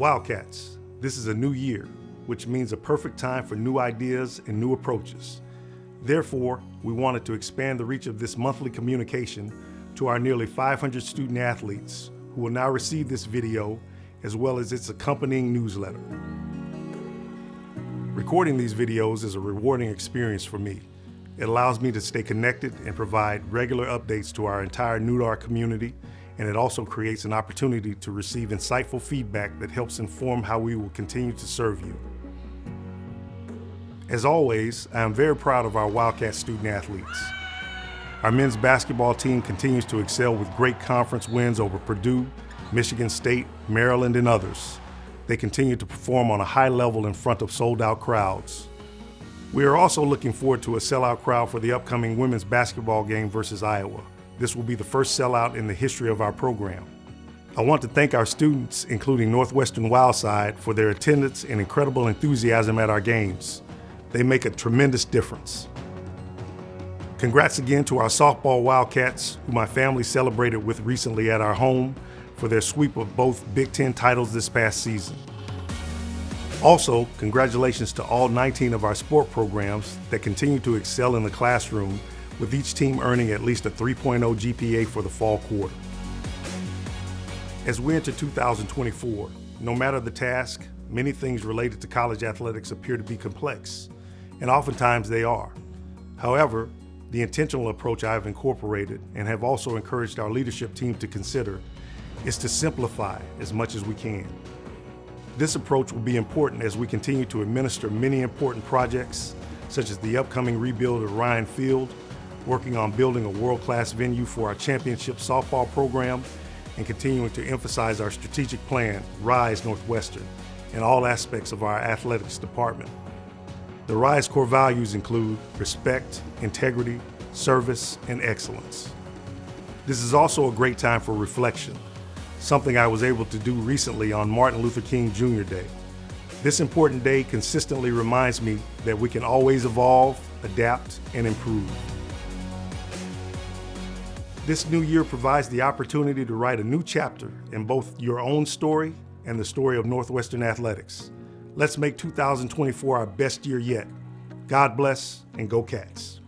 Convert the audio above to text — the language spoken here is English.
Wildcats, this is a new year, which means a perfect time for new ideas and new approaches. Therefore, we wanted to expand the reach of this monthly communication to our nearly 500 student athletes who will now receive this video as well as its accompanying newsletter. Recording these videos is a rewarding experience for me. It allows me to stay connected and provide regular updates to our entire Newdar community, and it also creates an opportunity to receive insightful feedback that helps inform how we will continue to serve you. As always, I am very proud of our Wildcat student athletes. Our men's basketball team continues to excel with great conference wins over Purdue, Michigan State, Maryland, and others. They continue to perform on a high level in front of sold out crowds. We are also looking forward to a sellout crowd for the upcoming women's basketball game versus Iowa. This will be the first sellout in the history of our program. I want to thank our students, including Northwestern Wildside, for their attendance and incredible enthusiasm at our games. They make a tremendous difference. Congrats again to our softball Wildcats, who my family celebrated with recently at our home for their sweep of both Big Ten titles this past season. Also, congratulations to all 19 of our sport programs that continue to excel in the classroom, with each team earning at least a 3.0 GPA for the fall quarter. As we enter 2024, no matter the task, many things related to college athletics appear to be complex, and oftentimes they are. However, the intentional approach I have incorporated and have also encouraged our leadership team to consider is to simplify as much as we can. This approach will be important as we continue to administer many important projects, such as the upcoming rebuild of Ryan Field, working on building a world-class venue for our championship softball program, and continuing to emphasize our strategic plan, RISE Northwestern, in all aspects of our athletics department. The RISE core values include respect, integrity, service, and excellence. This is also a great time for reflection, something I was able to do recently on Martin Luther King Jr. Day. This important day consistently reminds me that we can always evolve, adapt, and improve. This new year provides the opportunity to write a new chapter in both your own story and the story of Northwestern Athletics. Let's make 2024 our best year yet. God bless and go Cats.